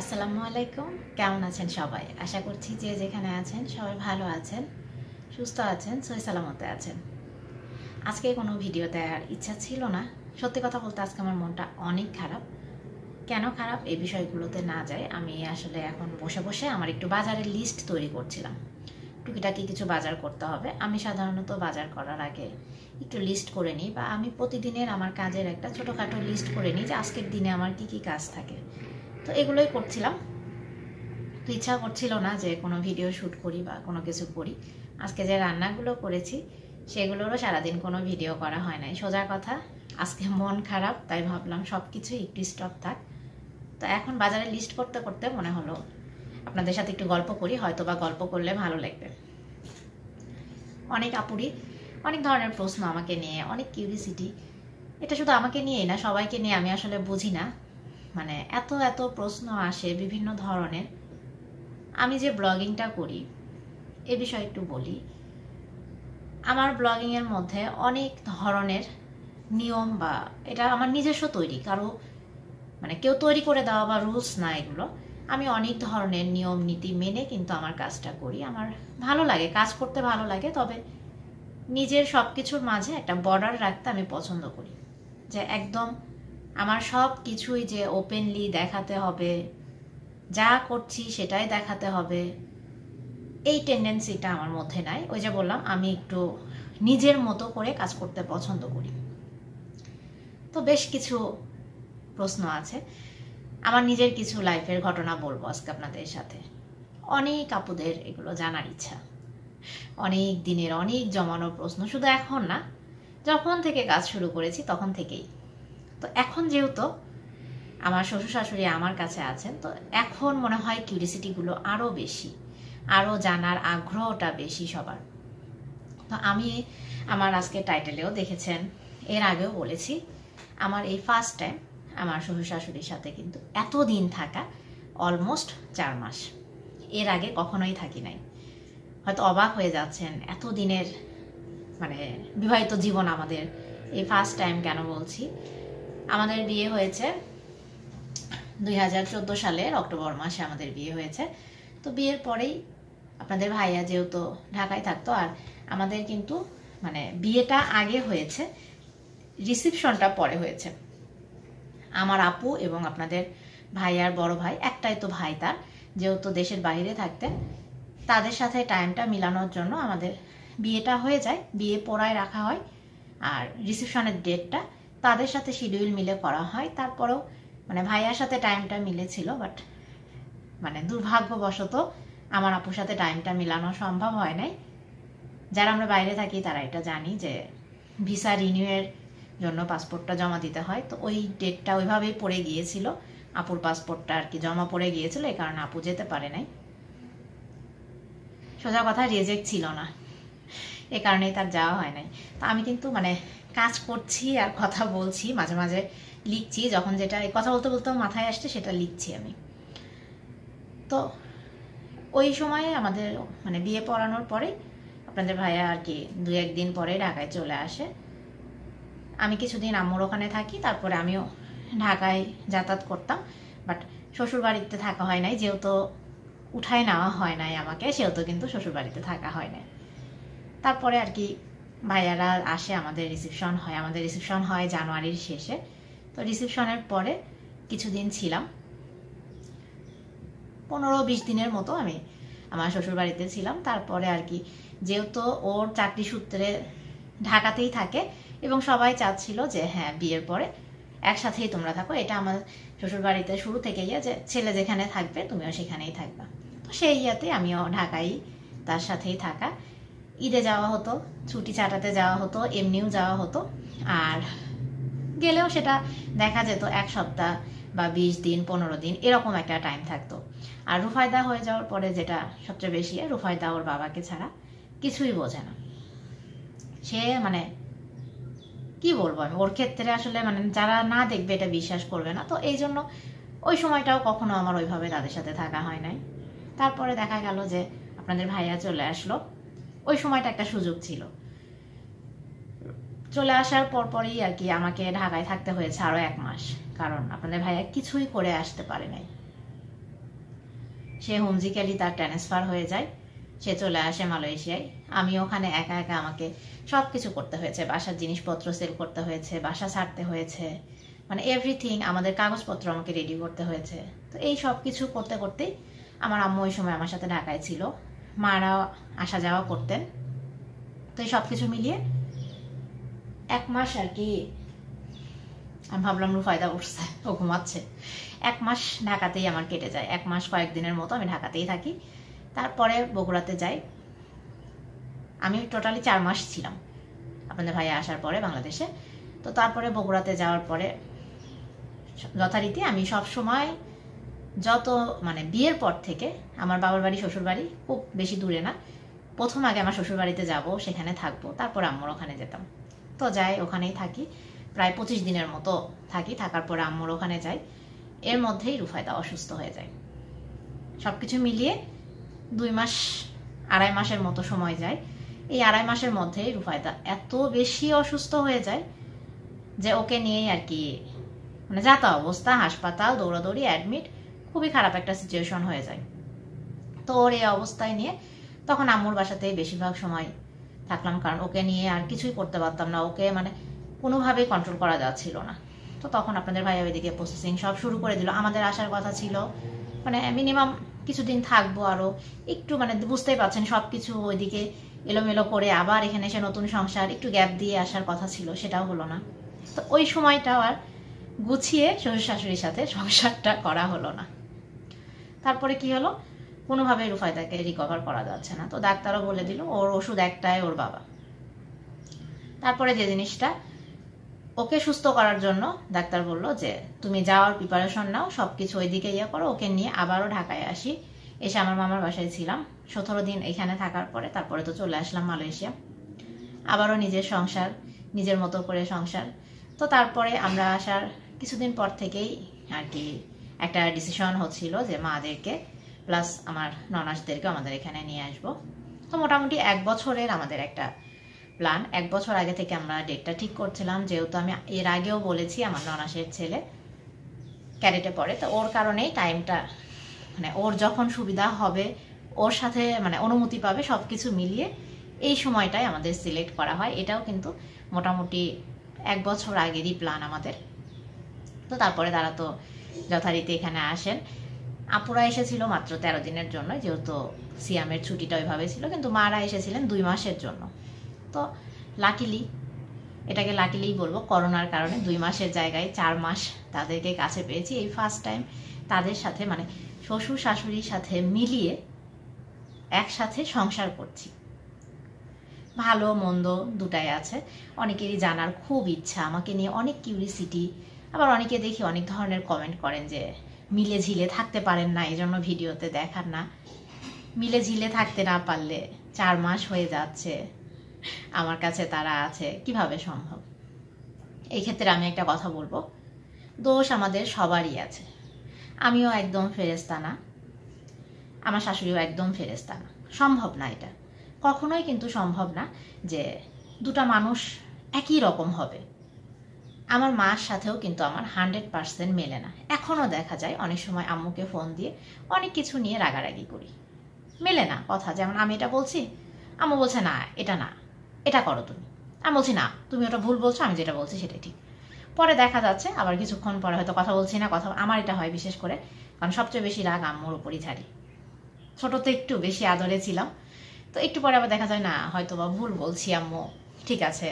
আসসালামু আলাইকুম। কেমন আছেন সবাই? আশা করছি যে যেখানে আছেন সবাই ভালো আছেন, সুস্থ আছেন সই সালামতে আছেন। আজকে কোনো ভিডিও দেওয়ার ইচ্ছা ছিল না। সত্যি কথা বলতে আজকে আমার মনটা অনেক খারাপ। কেন খারাপ? এই বিষয়গুলোতে না যায় আমি আসলে এখন বসে বসে আমার একটু বাজারের লিস্ট তৈরি করছিলাম। টুকিটাকি কিছু বাজার করতে হবে। আমি সাধারণত বাজার করার আগে একটু লিস্ট করে নিই বা আমি প্রতিদিনের আমার কাজের একটা ছোটোখাটো লিস্ট করে নিই যে আজকের দিনে আমার কি কি কাজ থাকে। তো এগুলোই করছিলাম। তো ইচ্ছা করছিল না যে কোনো ভিডিও শ্যুট করি বা কোনো কিছু করি। আজকে যে রান্নাগুলো করেছি, সেগুলোরও সারাদিন কোনো ভিডিও করা হয় নাই। সোজা কথা, আজকে মন খারাপ, তাই ভাবলাম সব কিছু একটু স্টপ থাক। তো এখন বাজারে লিস্ট করতে করতে মনে হলো, আপনাদের সাথে একটু গল্প করি হয়তো বা গল্প করলে ভালো লাগবে। অনেক আপুরি, অনেক ধরনের প্রশ্ন আমাকে নিয়ে, অনেক কিউরিসিটি এটা শুধু আমাকে নিয়েই না, সবাইকে নিয়ে আমি আসলে বুঝি না। মানে এত এত প্রশ্ন আসে বিভিন্ন ধরনের। আমি যে ব্লগিংটা করি, এ বিষয়ে একটু বলি। আমার ব্লগিংয়ের মধ্যে অনেক ধরনের নিয়ম বা এটা আমার নিজস্ব তৈরি, কারও মানে কেউ তৈরি করে দেওয়া বা রুলস না এগুলো। আমি অনেক ধরনের নিয়ম, নীতি মেনে কিন্তু আমার কাজটা করি। আমার ভালো লাগে, কাজ করতে ভালো লাগে, তবে নিজের সব কিছুর মাঝে একটা বর্ডার রাখতে আমি পছন্দ করি। যে একদম আমার সব কিছুই যে ওপেনলি দেখাতে হবে, যা করছি সেটাই দেখাতে হবে, এই টেন্ডেন্সিটা আমার মধ্যে নাই। ওই যে বললাম, আমি একটু নিজের মতো করে কাজ করতে পছন্দ করি। তো বেশ কিছু প্রশ্ন আছে। আমার নিজের কিছু লাইফের ঘটনা বলব আজকে আপনাদের সাথে। অনেক আপুদের এগুলো জানার ইচ্ছা। অনেক দিনের অনেক জমানো প্রশ্ন, শুধু এখন না, যখন থেকে কাজ শুরু করেছি তখন থেকেই। তো এখন যেহেতু আমার শ্বশুর শাশুড়ি আমার কাছে আছেন, তো এখন মনে হয় কিউরিসিটিগুলো আরও বেশি আরও জানার আগ্রহটা বেশি সবার। তো আমি আমার আজকে টাইটেলেও দেখেছেন, এর আগেও বলেছি, আমার এই ফার্স্ট টাইম আমার শ্বশুর শাশুড়ির সাথে কিন্তু এত দিন থাকা অলমোস্ট চার মাস। এর আগে কখনোই থাকি নাই। হয়তো অবাক হয়ে যাচ্ছেন এত দিনের মানে বিবাহিত জীবন আমাদের, এই ফার্স্ট টাইম কেন বলছি? আমাদের বিয়ে হয়েছে দুই হাজার চোদ্দ সালের অক্টোবর মাসে আমাদের বিয়ে হয়েছে। তো বিয়ের পরেই আপনাদের ভাইয়া যেহেতু ঢাকায় থাকতো, আর আমাদের কিন্তু মানে বিয়েটা আগে হয়েছে, রিসিপশনটা পরে হয়েছে। আমার আপু এবং আপনাদের ভাইয়ার বড় ভাই, একটাই তো ভাই তার, যেহেতু দেশের বাইরে থাকতেন, তাদের সাথে টাইমটা মিলানোর জন্য আমাদের বিয়েটা হয়ে যায়। বিয়ে পড়ায় রাখা হয়, আর রিসেপশনের ডেটটা তাদের সাথে শিডিউল মিলে করা হয়। তারপরেও মানে ভাইয়ার সাথে টাইমটা মিলেছিল বাট মানে দুর্ভাগ্যবশত আমার আপুর সাথে টাইমটা মিলানো সম্ভব হয় নাই। যারা আমরা বাইরে থাকি তারা এটা জানি যে ভিসা রিনিউয়ের জন্য পাসপোর্টটা জমা দিতে হয়। তো ওই ডেটটা ওইভাবেই পড়ে গিয়েছিল। আপুর পাসপোর্টটা আর কি জমা পড়ে গিয়েছিল এই কারণে আপু যেতে পারে নাই। সোজা কথা রেজেক্ট ছিল না, এ কারণেই তার যাওয়া হয় নাই। তা আমি কিন্তু মানে কাজ করছি আর কথা বলছি, মাঝে মাঝে লিখছি, যখন যেটা কথা বলতে বলতে মাথায় আসছে, সেটা লিখছি আমি। তো ওই সময়ে আমাদের মানে বিয়ে পড়ানোর পরে আপনাদের ভাইয়া আর কি দু একদিন পরে ঢাকায় চলে আসে। আমি কিছুদিন আম্মুর ওখানে থাকি, তারপরে আমিও ঢাকায় যাতায়াত করতাম। বাট শ্বশুর বাড়িতে থাকা হয় নাই, যেহেতু উঠায় নেওয়া হয় নাই আমাকে, সেহেতু কিন্তু শ্বশুর বাড়িতে থাকা হয় নাই। তারপরে আর কি ভাইয়ারা আসে, আমাদের রিসিপশন হয়। আমাদের রিসিপশন হয় জানুয়ারির শেষে। তো রিসিপশনের পরে কিছুদিন ছিলাম। পনেরো বিশ দিনের মতো আমি আমার শ্বশুর বাড়িতে ছিলাম। তারপরে আর কি, যেহেতু ওর চাকরি সূত্রে ঢাকাতেই থাকে এবং সবাই চাচ্ছিল যে হ্যাঁ বিয়ের পরে একসাথেই তোমরা থাকো। এটা আমার শ্বশুর বাড়িতে শুরু থেকে ইয়ে যে, ছেলে যেখানে থাকবে তুমিও সেখানেই থাকবা। তো সেই ইয়াতে আমিও ঢাকাই তার সাথেই থাকা। ঈদে যাওয়া হতো, ছুটি চাটাতে যাওয়া হতো, এমনিও যাওয়া হতো। আর গেলেও সেটা দেখা যেত এক সপ্তাহ বা বিশ দিন, পনেরো দিন, এরকম একটা টাইম থাকতো। আর রুফায়দা হয়ে যাওয়ার পরে যেটা সবচেয়ে বেশি রুফায়দা ওর বাবাকে ছাড়া কিছুই বোঝে না। সে মানে কি বলব আমি? ওর ক্ষেত্রে আসলে মানে যারা না দেখবে এটা বিশ্বাস করবে না। তো এই জন্য ওই সময়টাও কখনো আমার ওইভাবে তাদের সাথে থাকা হয় নাই। তারপরে দেখা গেল যে আপনাদের ভাইয়া চলে আসলো। ওই সময়টা একটা সুযোগ ছিল। চলে আসার পরপরই আর কি আমাকে ঢাকায় থাকতে হয়েছে আরও এক মাস। কারণ আপনাদের ভাইয়া কিছুই করে আসতে পারে নাই। সে হুমজিক্যালি তার ট্রান্সফার হয়ে যায়। সে চলে আসে মালয়েশিয়ায়। আমি ওখানে একা একা আমাকে সব কিছু করতে হয়েছে। বাসার জিনিসপত্র সেল করতে হয়েছে, বাসা ছাড়তে হয়েছে। মানে এভরিথিং আমাদের কাগজপত্র আমাকে রেডি করতে হয়েছে। তো এই সব কিছু করতে করতেই আমার আম্মু ওই সময় আমার সাথে ঢাকায় ছিল। মারা আসা যাওয়া করতেন। তো এই সব কিছু মিলিয়ে এক মাস আর কি আমি ভাবলাম রুফায়দা উঠছে, ও ঘুমাচ্ছে। এক মাস ঢাকাতেই আমার কেটে যায়। এক মাস কয়েকদিনের মতো আমি ঢাকাতেই থাকি। তারপরে বগুড়াতে যাই। আমি টোটালি চার মাস ছিলাম। আপনাদের ভাইয়া আসার পরে বাংলাদেশে। তো তারপরে বগুড়াতে যাওয়ার পরে যথারীতি আমি সব সময় যত মানে বিয়ের পর থেকে আমার বাবার বাড়ি, শ্বশুর বাড়ি খুব বেশি দূরে না। প্রথম আগে আমার শ্বশুর বাড়িতে যাব, সেখানে থাকব, তারপর আম্মুর ওখানে যেতাম। তো যাই, ওখানেই থাকি। প্রায় পঁচিশ দিনের মতো থাকি, থাকার পরে আম্মুর ওখানে যাই। এর মধ্যেই রুফায়দা অসুস্থ হয়ে যায়। সব কিছু মিলিয়ে দুই মাস, আড়াই মাসের মতো সময় যায়। এই আড়াই মাসের মধ্যেই রুফায়দা এত বেশি অসুস্থ হয়ে যায় যে ওকে নিয়েই আর কি মানে যাতা অবস্থা, হাসপাতাল, দৌড়াদৌড়ি অ্যাডমিট খুবই খারাপ একটা সিচুয়েশন হয়ে যায়। তো ওর এই অবস্থায় নিয়ে তখন আম্মুর বাসাতেই বেশিরভাগ সময় থাকলাম, কারণ ওকে নিয়ে আর কিছুই করতে পারতাম না। ওকে মানে কোনোভাবেই কন্ট্রোল করা যাচ্ছিল না। তো তখন আপনাদের ভাই ওইদিকে প্রসেসিং সব শুরু করে দিল। আমাদের আসার কথা ছিল। মানে মিনিমাম কিছুদিন থাকব আরও একটু মানে বুঝতেই পারছেন সব কিছু ওইদিকে এলোমেলো করে আবার এখানে এসে নতুন সংসার, একটু গ্যাপ দিয়ে আসার কথা ছিল, সেটাও হলো না। তো ওই সময়টাও আর গুছিয়ে শ্বশুর শাশুড়ির সাথে সংসারটা করা হলো না। তারপরে কি হলো? কোনোভাবে রুফায়দাকে রিকভার করা যাচ্ছে না। তো ডাক্তারও বলে দিল, ওর ওষুধ একটাই, ওর বাবা। তারপরে যে জিনিসটা, ওকে সুস্থ করার জন্য ডাক্তার বলল যে, তুমি যাওয়ার প্রিপারেশন নাও সব কিছু ওইদিকে ইয়ে করো, ওকে নিয়ে আবারও ঢাকায় আসি। এসে আমার মামার বাসায় ছিলাম। সতেরো দিন এখানে থাকার পরে তারপরে তো চলে আসলাম মালয়েশিয়া। আবারও নিজের সংসার, নিজের মতো করে সংসার। তো তারপরে আমরা আসার কিছুদিন পর থেকেই আর কি একটা ডিসিশন হচ্ছিল যে মাদেরকে প্লাস আমার ননাসদেরকে আমাদের এখানে নিয়ে আসব। তো মোটামুটি এক বছরের আমাদের একটা প্ল্যান এক বছর আগে থেকে আমরা ডেটটা ঠিক করছিলাম। যেহেতু আমি এর আগেও বলেছি আমার ননাসের ছেলে ক্যারেটে পড়ে, তো ওর কারণেই টাইমটা মানে ওর যখন সুবিধা হবে, ওর সাথে মানে অনুমতি পাবে সব কিছু মিলিয়ে এই সময়টাই আমাদের সিলেক্ট করা হয়। এটাও কিন্তু মোটামুটি এক বছর আগেরই প্ল্যান আমাদের। তো তারপরে তারা তো যথারীতি এখানে আসেন। আপুরা এসেছিল মাত্র তেরো দিনের জন্য, যেহেতু সিয়ামের ছুটিটা ওইভাবে ছিল, কিন্তু মারা এসেছিলেন দুই মাসের জন্য। তো লাকিলি এটাকে লাকিলিই বলব, করোনার কারণে দুই মাসের জায়গায় চার মাস তাদেরকে কাছে পেয়েছি। এই ফার্স্ট টাইম তাদের সাথে মানে শ্বশুর শাশুড়ির সাথে মিলিয়ে একসাথে সংসার করছি। ভালো, মন্দ দুটাই আছে। অনেকেরই জানার খুব ইচ্ছা, আমাকে নিয়ে অনেক কিউরিসিটি আবার অনেকে দেখি অনেক ধরনের কমেন্ট করেন যে, মিলে ঝিলে থাকতে পারেন না এই জন্য ভিডিওতে দেখার না। মিলে ঝিলে থাকতে না পারলে চার মাস হয়ে যাচ্ছে, আমার কাছে তারা আছে, কীভাবে সম্ভব? এই ক্ষেত্রে আমি একটা কথা বলব, দোষ আমাদের সবারই আছে। আমিও একদম ফেরেস্তা না, আমার শাশুড়িও একদম ফেরেস্তা না। সম্ভব না এটা। কখনোই কিন্তু সম্ভব না যে দুটা মানুষ একই রকম হবে। আমার মার সাথেও কিন্তু আমার হান্ড্রেড পার্সেন্ট মেলে না। এখনও দেখা যায় অনেক সময় আম্মুকে ফোন দিয়ে অনেক কিছু নিয়ে রাগারাগি করি। মেলে না কথা, যেমন আমি এটা বলছি, আম্মু বলছে, না, এটা না, এটা করো তুমি। আমি বলছি, না, তুমি ওটা ভুল বলছো, আমি যেটা বলছি সেটাই ঠিক। পরে দেখা যাচ্ছে, আবার কিছুক্ষণ পরে হয়তো কথা বলছি না, কথা, আমার এটা হয় বিশেষ করে, কারণ সবচেয়ে বেশি রাগ আম্মুর উপরই ছাড়ি ছোটোতে একটু বেশি আদরে ছিলাম, তো একটু পরে আবার দেখা যায়, না হয়তো বা ভুল বলছি আম্মু, ঠিক আছে।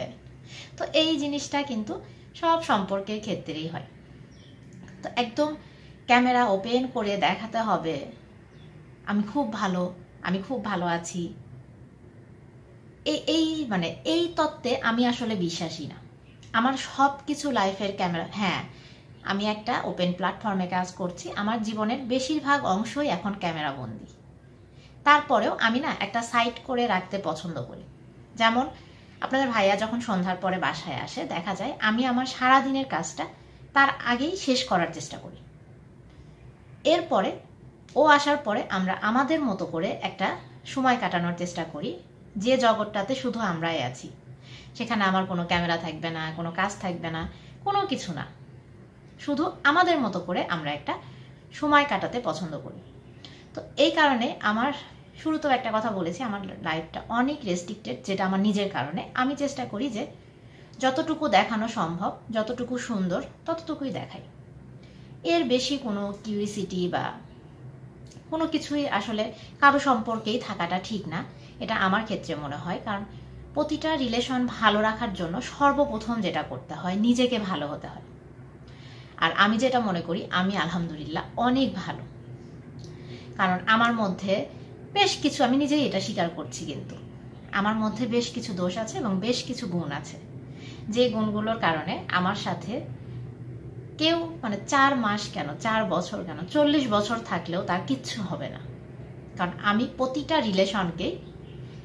তো এই জিনিসটা কিন্তু সব সম্পর্কের ক্ষেত্রেই হয়। তো একদম ক্যামেরা ওপেন করে দেখাতে হবে, আমি খুব ভালো, আমি খুব ভালো আছি। এই এই মানে এই তত্ত্বে আমি আসলে বিশ্বাসী না। আমার সব কিছু লাইফের ক্যামেরা হ্যাঁ আমি একটা ওপেন প্ল্যাটফর্মে কাজ করছি, আমার জীবনের বেশিরভাগ অংশই এখন ক্যামেরা বন্দি। তারপরেও আমি না একটা সাইট করে রাখতে পছন্দ করি। যেমন আপনাদের ভাইয়া যখন সন্ধ্যার পরে বাসায় আসে, দেখা যায় আমি আমার সারা দিনের কাজটা তার আগেই শেষ করার চেষ্টা করি। এরপরে, ও আসার পরে আমরা আমাদের মতো করে একটা সময় কাটানোর চেষ্টা করি, যে জগৎটাতে শুধু আমরাই আছি। সেখানে আমার কোনো ক্যামেরা থাকবে না, কোনো কাজ থাকবে না, কোনো কিছু না। শুধু আমাদের মতো করে আমরা একটা সময় কাটাতে পছন্দ করি। তো এই কারণে আমার শুরুতেও একটা কথা বলেছি, আমার লাইফটা অনেক রেস্ট্রিক্টেড যেটা আমার নিজের কারণে। আমি চেষ্টা করি যে যতটুকু দেখানো সম্ভব, যতটুকু সুন্দর, ততটুকুই দেখাই। এর বেশি কোনো কিউরিসিটি বা কোনো কিছুই আসলে কারও সম্পর্কেই থাকাটা ঠিক না, এটা আমার ক্ষেত্রে মনে হয়। কারণ প্রতিটা রিলেশন ভালো রাখার জন্য সর্বপ্রথম যেটা করতে হয়, নিজেকে ভালো হতে হয়। আর আমি যেটা মনে করি, আমি আলহামদুলিল্লাহ অনেক ভালো। কারণ আমার মধ্যে বেশ কিছু, আমি নিজেই এটা স্বীকার করছি কিন্তু। আমার মধ্যে বেশ কিছু দোষ আছে এবং বেশ কিছু গুণ আছে। যে গুণগুলোর কারণে আমার সাথে কেউ মানে চার মাস কেন, চার বছর কেন, চল্লিশ বছর থাকলেও তার কিচ্ছু হবে না। কারণ আমি প্রতিটা রিলেশনকেই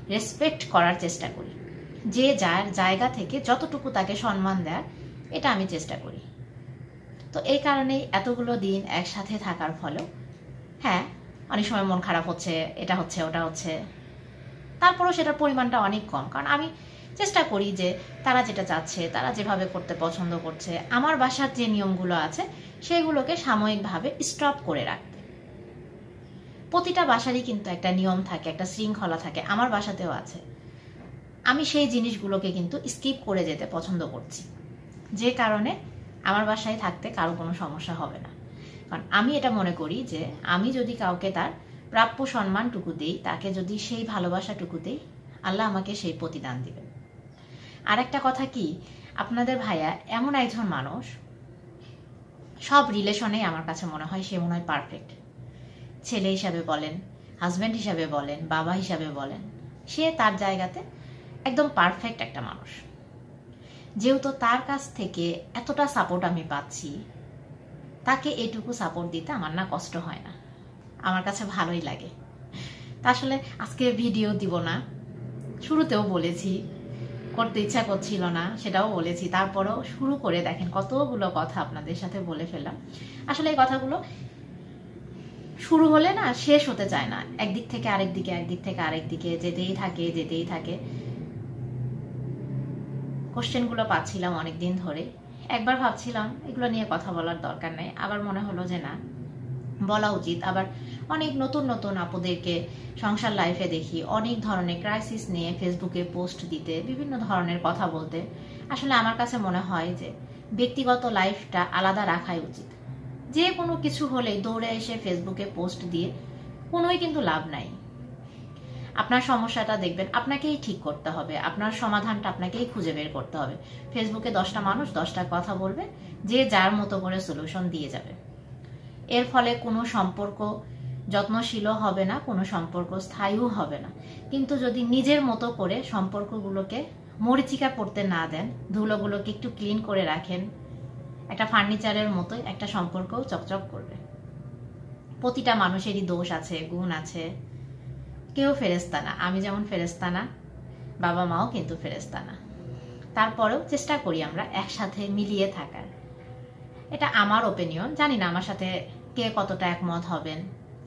রেসপেক্ট করার চেষ্টা করি। যে যার জায়গা থেকে যতটুকু তাকে সম্মান দেয়, এটা আমি চেষ্টা করি। তো এই কারণেই এতগুলো দিন একসাথে থাকার ফলেও হ্যাঁ অনেক সময় মন খারাপ হচ্ছে, এটা হচ্ছে, ওটা হচ্ছে। তারপরেও সেটার পরিমাণটা অনেক কম। কারণ আমি চেষ্টা করি যে তারা যেটা চাচ্ছে, তারা যেভাবে করতে পছন্দ করছে, আমার বাসার যে নিয়মগুলো আছে, সেগুলোকে সাময়িকভাবে স্টপ করে রাখতে। প্রতিটা বাসারই কিন্তু একটা নিয়ম থাকে, একটা শৃঙ্খলা থাকে, আমার বাসাতেও আছে। আমি সেই জিনিসগুলোকে কিন্তু স্কিপ করে যেতে পছন্দ করছি। যে কারণে আমার বাসায় থাকতে কারও কোনো সমস্যা হবে না। কারণ আমি এটা মনে করি যে আমি যদি কাউকে তার প্রাপ্য সম্মানটুকু দিই, তাকে যদি সেই ভালোবাসাটুকু দিই আল্লাহ আমাকে সেই প্রতিদান দিবেন। আর একটা কথা কি, আপনাদের ভাইয়া এমন একজন মানুষ, সব রিলেশনেই আমার কাছে মনে হয় সে মনে হয় পারফেক্ট ছেলে হিসাবে বলেন হাজব্যান্ড হিসাবে বলেন, বাবা হিসাবে বলেন, সে তার জায়গাতে একদম পারফেক্ট একটা মানুষ। যেহেতু তার কাছ থেকে এতটা সাপোর্ট আমি পাচ্ছি তাকে এটুকু সাপোর্ট দিতে আমার না কষ্ট হয় না। আমার কাছে ভালোই লাগে। তা আসলে আজকে ভিডিও দিব না। শুরুতেও বলেছি, করতে ইচ্ছা করছিল না, সেটাও বলেছি। তারপরেও শুরু করে দেখেন, কতগুলো কথা আপনাদের সাথে বলে ফেললাম। আসলে এই কথাগুলো শুরু হলে না, শেষ হতে চায় না। একদিক থেকে আরেক দিকে, একদিক থেকে আরেক দিকে, যেতেই থাকে যেতেই থাকে। কোশ্চেনগুলো পাচ্ছিলাম অনেকদিন ধরে। একবার ভাবছিলাম এগুলো নিয়ে কথা বলার দরকার নেই, আবার মনে হলো যে না, বলা উচিত। আবার অনেক নতুন নতুন আপুদেরকে সংসার লাইফে দেখি, অনেক ধরনের ক্রাইসিস নিয়ে ফেসবুকে পোস্ট দিতে, বিভিন্ন ধরনের কথা বলতে। আসলে আমার কাছে মনে হয় যে ব্যক্তিগত লাইফটা আলাদা রাখাই উচিত। যে কোনো কিছু হলেই দৌড়ে এসে ফেসবুকে পোস্ট দিয়ে কোনোই কিন্তু লাভ নাই। আপনার সমস্যাটা দেখবেন, আপনাকেই ঠিক করতে হবে। আপনার সমাধানটা আপনাকেই খুঁজে বের করতে হবে। ফেসবুকে দশটা মানুষ দশটা কথা বলবে, যে যার মতো করে সলিউশন দিয়ে যাবে। এর ফলে কোনো সম্পর্ক যত্নশীলও হবে না, কোনো সম্পর্ক স্থায়ীও হবে না। কিন্তু যদি নিজের মতো করে সম্পর্কগুলোকে মরিচিকা পড়তে না দেন, ধুলোগুলোকে একটু ক্লিন করে রাখেন, একটা ফার্নিচারের মতোই একটা সম্পর্কও চকচক করবে। প্রতিটা মানুষেরই দোষ আছে, গুণ আছে। কেউ ফেরেস্তা না আমি যেমন ফেরেস্তা না বাবা মাও কিন্তু ফেরেস্তা না তারপরেও চেষ্টা করি আমরা একসাথে মিলিয়ে থাকার। এটা আমার ওপিনিয়ন জানি না আমার সাথে কে কতটা একমত হবেন।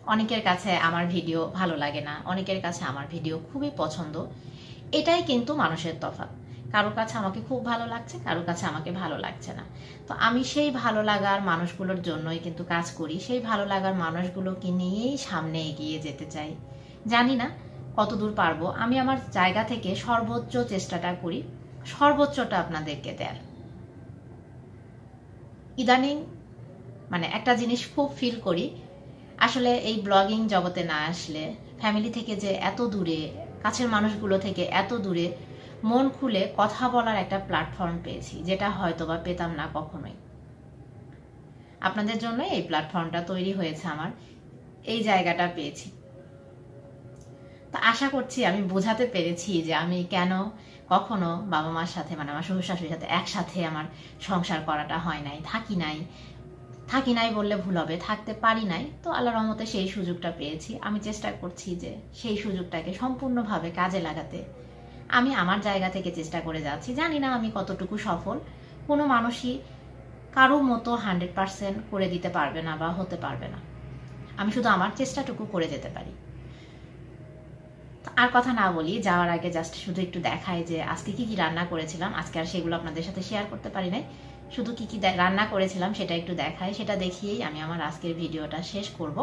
অনেকের কাছে আমার ভিডিও ভালো লাগে না, অনেকের কাছে আমার ভিডিও খুবই পছন্দ। এটাই কিন্তু মানুষের তফাৎ। কারও কাছে আমাকে খুব ভালো লাগছে, কারও কাছে আমাকে ভালো লাগছে না। তো আমি সেই ভালো লাগার মানুষগুলোর জন্যই কিন্তু কাজ করি, সেই ভালো লাগার মানুষগুলোকে নিয়েই সামনে এগিয়ে যেতে চাই। জানি না কতদূর পারব। আমি আমার জায়গা থেকে সর্বোচ্চ চেষ্টাটা করি। সর্বোচ্চটা আপনাদেরকে দেয়ার। ইদানিং মানে একটা জিনিস খুব ফিল করি। আসলে এই ব্লগিং জগতে না আসলে ফ্যামিলি থেকে যে এত দূরে, কাছের মানুষগুলো থেকে এত দূরে মন খুলে কথা বলার একটা প্ল্যাটফর্ম পেয়েছি, যেটা হয়তো বা পেতাম না কখনোই। আপনাদের জন্য এই প্ল্যাটফর্মটা তৈরি হয়েছে আমার। এই জায়গাটা পেয়েছি। আশা করছি, আমি বোঝাতে পেরেছি যে আমি কেন কখনো বাবা মার সাথে মানে আমার শ্বশুর শাশুড়ির সাথে একসাথে আমার সংসার করাটা হয় নাই। থাকি নাই। থাকি নাই বললে ভুল হবে, থাকতে পারি নাই। তো আল্লাহ রহমতে সেই সুযোগটা পেয়েছি। আমি চেষ্টা করছি যে সেই সুযোগটাকে সম্পূর্ণভাবে কাজে লাগাতে। আমি আমার জায়গা থেকে চেষ্টা করে যাচ্ছি। জানি না আমি কতটুকু সফল। কোনো মানুষই কারও মতো হান্ড্রেড পারসেন্ট করে দিতে পারবে না বা হতে পারবে না। আমি শুধু আমার চেষ্টাটুকু করে যেতে পারি। আর কথা না বলি, যাওয়ার আগে জাস্ট শুধু একটু দেখায় যে আজকে কি কি রান্না করেছিলাম। আজকে আর সেগুলো আপনাদের সাথে শেয়ার করতে পারি নাই। শুধু কি কি রান্না করেছিলাম সেটা একটু দেখায় সেটা দেখিয়েই আমি আমার আজকের ভিডিওটা শেষ করব।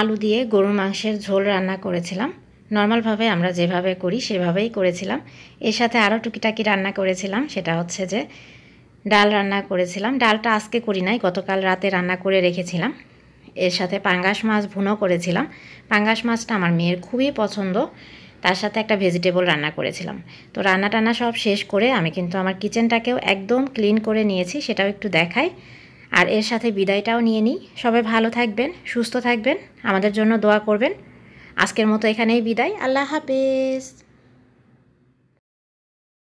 আলু দিয়ে গরুর মাংসের ঝোল রান্না করেছিলাম। নর্মালভাবে আমরা যেভাবে করি, সেভাবেই করেছিলাম। এর সাথে আরও টুকিটাকি রান্না করেছিলাম। সেটা হচ্ছে যে ডাল রান্না করেছিলাম। ডালটা আজকে করি নাই, গতকাল রাতে রান্না করে রেখেছিলাম। এর সাথে পাঙ্গাস মাছ ভুনো করেছিলাম। পাঙ্গাস মাছটা আমার মেয়ের খুবই পছন্দ। তার সাথে একটা ভেজিটেবল রান্না করেছিলাম। তো রান্না টান্না সব শেষ করে আমি কিন্তু আমার কিচেনটাকেও একদম ক্লিন করে নিয়েছি, সেটাও একটু দেখাই। আর এর সাথে বিদায়টাও নিয়ে নিই। সবাই ভালো থাকবেন, সুস্থ থাকবেন, আমাদের জন্য দোয়া করবেন। আজকের মতো এখানেই বিদায়। আল্লাহ হাফেজ।